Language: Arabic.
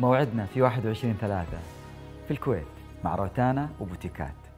موعدنا في 21 ثلاثة في الكويت مع روتانا وبوتيكات.